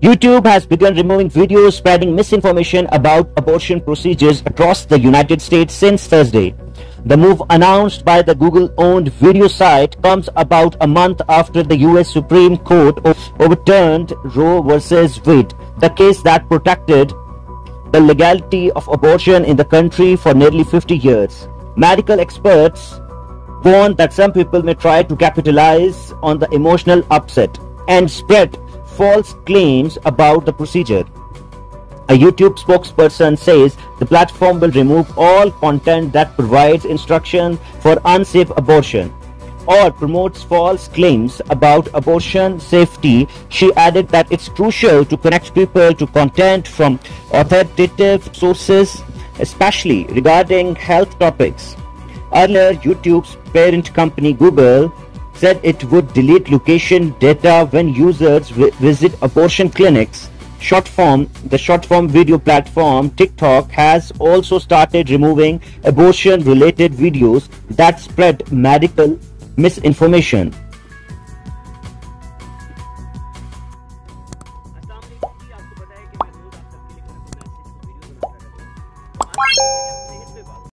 YouTube has begun removing videos spreading misinformation about abortion procedures across the United States since Thursday. The move announced by the Google-owned video site comes about a month after the US Supreme Court overturned Roe v. Wade, the case that protected the legality of abortion in the country for nearly 50 years. Medical experts warn that some people may try to capitalize on the emotional upset and spread false claims about the procedure. A YouTube spokesperson says the platform will remove all content that provides instruction for unsafe abortion or promotes false claims about abortion safety. She added that it's crucial to connect people to content from authoritative sources, especially regarding health topics. Earlier, YouTube's parent company Google said it would delete location data when users visit abortion clinics. Short form, the short form video platform TikTok has also started removing abortion related videos that spread medical misinformation.